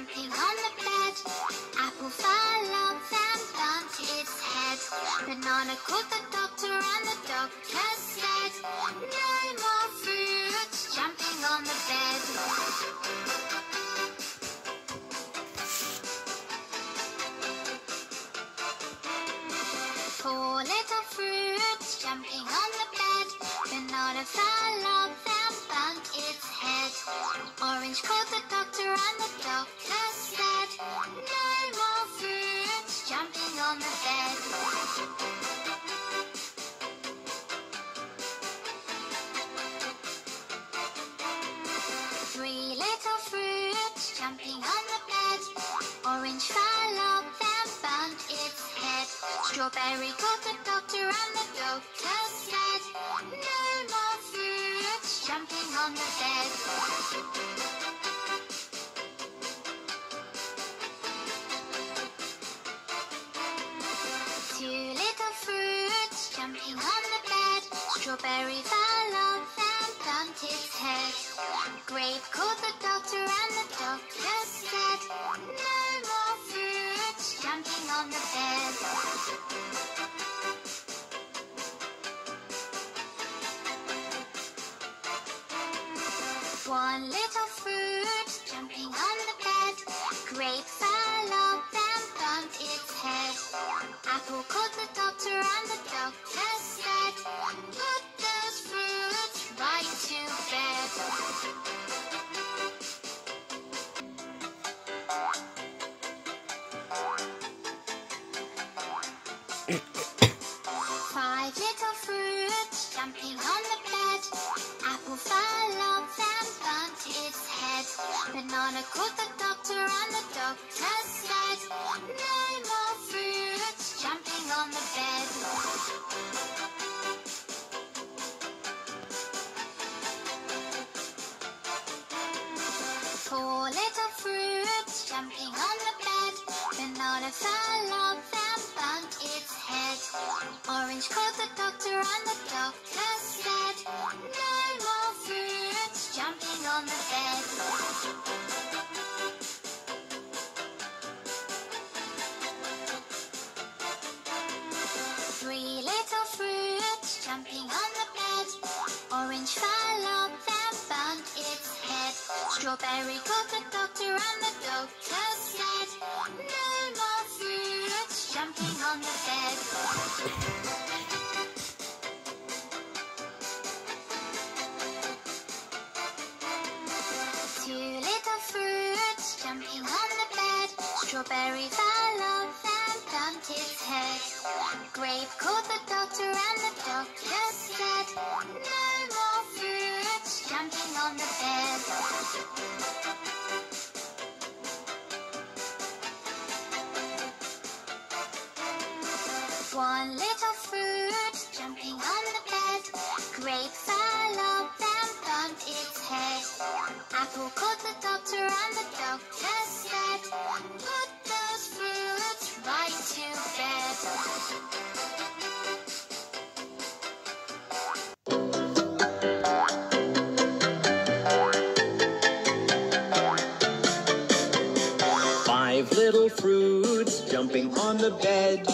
jumping on the bed. Apple fell off and bumped its head. Banana called the doctor and the doctor said, No more fruits jumping on the bed. Four little fruits jumping on the fell off and bumped its head. Orange called the doctor and the doctor said, No more fruits jumping on the bed. Three little fruits jumping on the bed. Orange fell off and bumped its head. Strawberry called the doctor and the doctor said, No on the bed. Two little fruits jumping on the bed. Strawberry One little fruit jumping on the bed. Grape fell off and bumped its head. Apple called the doctor and the doctor said, Put those fruits right to bed. Five little fruits jumping on the bed. Apple Banana called the doctor and the doctor said, No more fruits jumping on the bed. Four little fruits jumping on the bed. Banana fell off and bumped its head. Orange called the doctor and the doctor said, No more fruits jumping on the bed. Three little fruits jumping on the bed. Orange fell off and bumped its head. Strawberry called the doctor and the doctor said, No more fruits jumping on the bed. Strawberry fell off and bumped his head. Grape called the doctor and the doctor said, No more fruits jumping on the bed. One little Apple called the doctor and the doctor said, Put those fruits right to bed. Five little fruits jumping on the bed.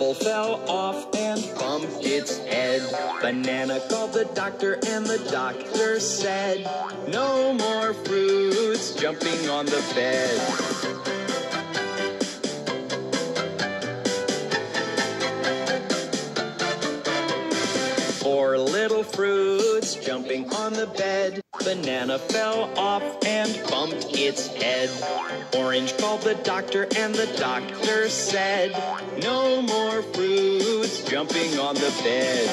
Apple fell off and bumped its head. Banana called the doctor and the doctor said, No more fruits jumping on the bed. Four little fruits jumping on the bed. Banana fell off and bumped its head. Orange called the doctor and the doctor said, No more fruits jumping on the bed.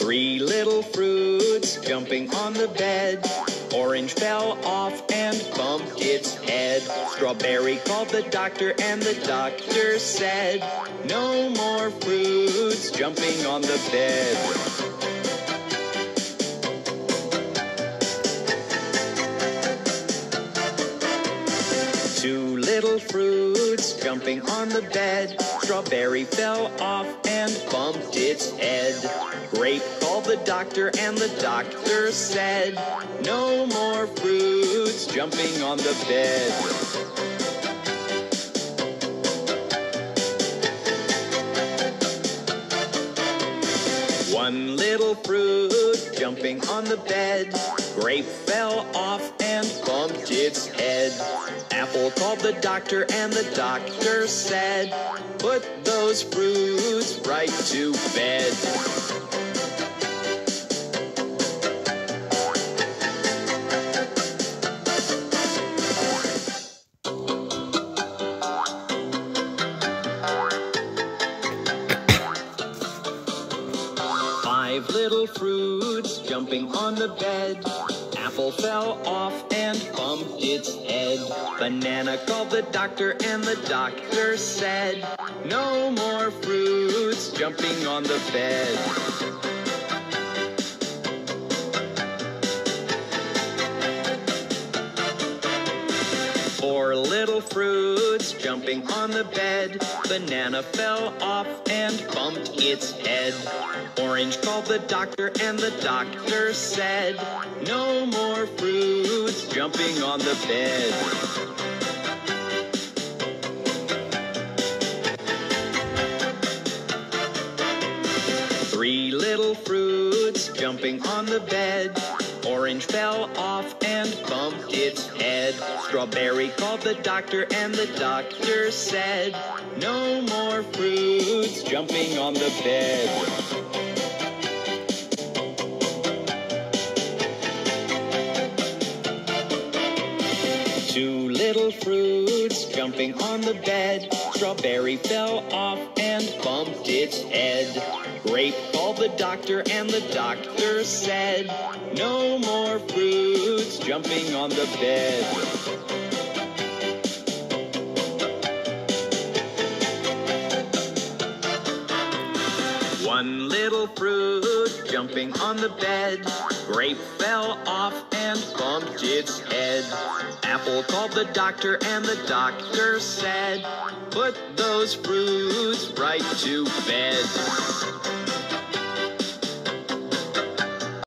Three little fruits jumping on the bed. Orange fell off Strawberry called the doctor and the doctor said, No more fruits jumping on the bed. Two little fruits jumping on the bed. Strawberry fell off and bumped its head. Grape called the doctor, and the doctor said, No more fruits jumping on the bed. Fruit jumping on the bed. Grape fell off and bumped its head. Apple called the doctor, and the doctor said, Put those fruits right to bed. On the bed. Apple fell off and bumped its head. Banana called the doctor, and the doctor said, No more fruits jumping on the bed. Four little fruits jumping on the bed. Banana fell off and bumped its head. Orange called the doctor, and the doctor said, No more fruits jumping on the bed. Three little fruits jumping on the bed. Orange fell off and bumped its head. Strawberry called the doctor, and the doctor said, No more fruits jumping on the bed. Two little fruits jumping on the bed. Strawberry fell off and bumped its head. Grape called the doctor, and the doctor said, No more fruits jumping on the bed. One little fruit jumping on the bed. Grape fell off and bumped its head. Apple called the doctor, and the doctor said, Put those fruits right to bed.